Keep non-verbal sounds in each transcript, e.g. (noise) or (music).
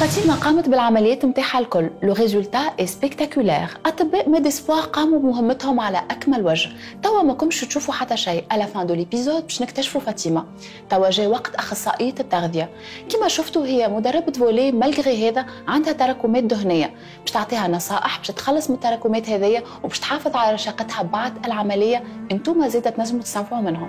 فاطمه قامت بالعمليات نتاعها الكل le résultat est spectaculaire اطباء Med Espoir قاموا بمهمتهم على اكمل وجه توا ما كنتش تشوفوا حتى شيء على fin de l'épisode باش نكتشفوا فاطمه توا جاي وقت اخصائيه التغذيه كما شفتوا هي مدربه volley malgré هذا عندها تراكمات دهنيه باش تعطيها نصائح باش تخلص من التراكمات هذيا وباش تحافظ على رشاقتها بعد العملية أنتم زيدت تنجموا تستنفعوا منهم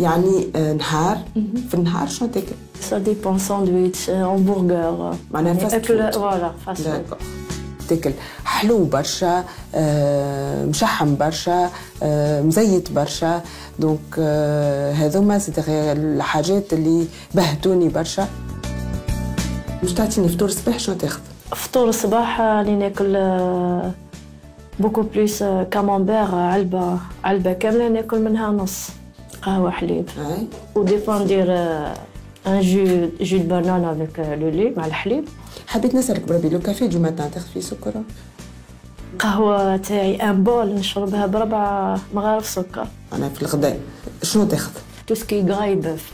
يعني آه، نهار. في النهار شنو تاكل؟ ça dépend ساندويتش همبرجر معناها fast food. voilà fast food تاكل. حلو برشا آه، مشحم برشا آه، مزيت برشا. donc هذوما الحاجات اللي بهتوني برشا. مش تعطيني فطور الصباح شنو تاخذ؟ فطور الصباح اللي ناكل beaucoup plus camembert علبة علبة كاملة ناكل منها نص. قهوة حليب اي ودي فوا ندير ان جو جو دو بانان افيك لو لي مع الحليب حبيت نسالك بربي لو كافي دو ماتان تاخذ فيه سكر قهوة تاعي ان بول نشربها بربع مغارف سكر انا في الغداء شنو تاخذ تو سكي غراي بوف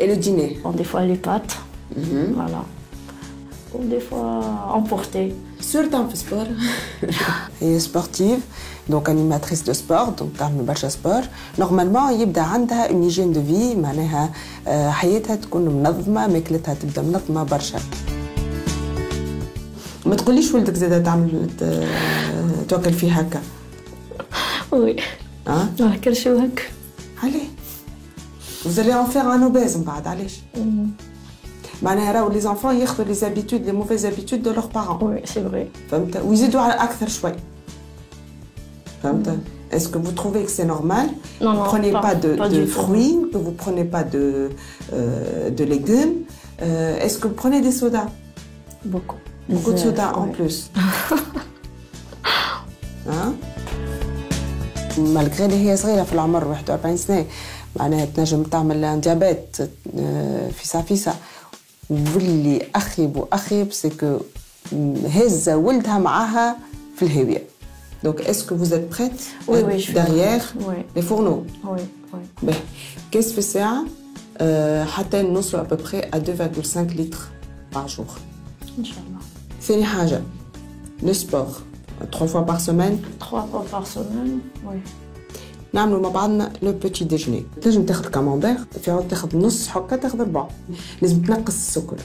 اي لو ديني Bon, des fois les pâtes, voilà. Ou des fois emporter. سورتان في سبور (laughs) هي سبورتيف دونك انيماتريس دو سبور دونك تعمل برشا sport normalement يبدا عندها une hygiène de vie معناها حياتها تكون منظمه ماكلتها تبدا منظمه برشا ما تقوليش ولدك زاده تعمل توكل فيه هكا. ها ما كرشو هك. عليه vous allez en faire un obèse من بعد علاش معناها راهو لي زانفون ياخذوا لي زابيتود لي موفيز زابيتود دو لوغ بارون Oui, c'est vrai. فهمت ويزيدوا على أكثر شوي Est-ce que vous trouvez que c'est normal Non, Vous non, prenez pas- pas, de, pas de du tout. fruits, que vous prenez pas de, euh, de légumes. Euh, Est-ce que vous prenez des sodas Beaucoup. Beaucoup de Bzaf, sodas en ouais. plus. (laughs) hein مالغري اللي هي صغيره في العمر 41 سنه معناها تنجم تعمل ديابيت آه، فيسا فيسا واللي اخيب واخيب سي كو هزه ولدها معاها في الهاويه دونك اسكو vous êtes prête Oui, oui, je suis derrière Oui. les fourneaux Oui, oui. باهي كاس في الساعه آه، حتى نوصلوا ابوبخي ا 2,5 لتر par jour إن شاء الله. ثاني حاجة لو سبور trois fois par semaine Trois fois par semaine. Oui. نعملوا مع بعضنا لو بوتي ديجوني تنجم تاخذ كامامبير في عود تاخذ نص حكة تاخذ ربع لازم تنقص السكر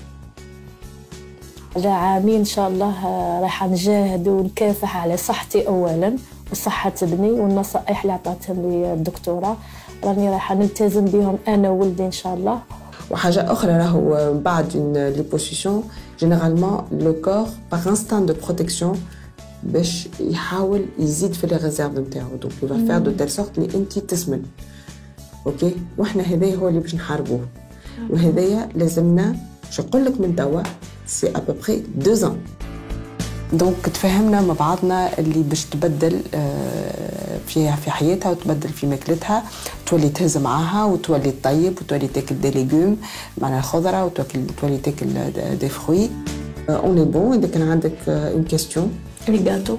على عامين إن شاء الله آه، راح نجاهد ونكافح على صحتي أولا وصحة ابني والنصائح اللي عطاتهم لي الدكتورة. راني راح نلتزم بهم أنا وولدي إن شاء الله. وحاجة أخرى راهو بعد une liposuction généralement le corps par instinct de protection باش يحاول يزيد في ال réserve نتاعو. donc va faire de telle sorte اللي انت تسمن. OK وإحنا هذايا هو اللي باش نحاربوه. وهذايا لازمنا شو نقول لك من توا c'est à peu près deux ans donc تفهمنا مع بعضنا اللي باش تبدل آه، في في حياتها وتبدل في ماكلتها تولي تهز معاها وتولي تطيب وتولي تاكل des légumes معناها خضره وتاكل تولي تاكل des fruits en bon اذا كان عندك une question les gâteaux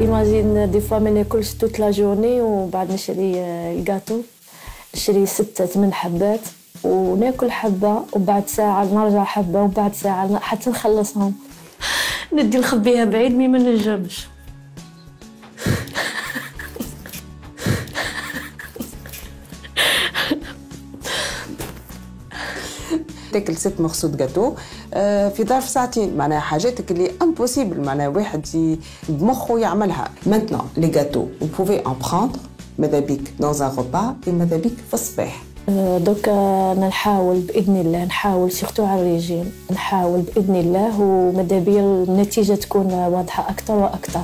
imagine des fois ما ناكلش toute la journée وبعد نشري آه، الجاتو نشري ستة ثمان حبات وناكل حبة وبعد ساعة نرجع حبة وبعد ساعة حتى نخلصهم. (laughs) ندي نخبيها بعيد mais ما نجمش. (laughs) تاكل ست مخصوص جاتو آه، في ظرف ساعتين معناها حاجاتك اللي impossible معناها واحد بمخه يعملها. maintenant les gâteaux vous pouvez en prendre ماذا بيك؟ dans un repas et ماذا بيك؟ في الصباح. آه، دوك آه، أنا نحاول بإذن الله نحاول surtout على الريجيم. نحاول بإذن الله وماذا بيا النتيجة تكون واضحة أكثر وأكثر